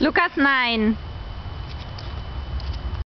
Lukas, nein.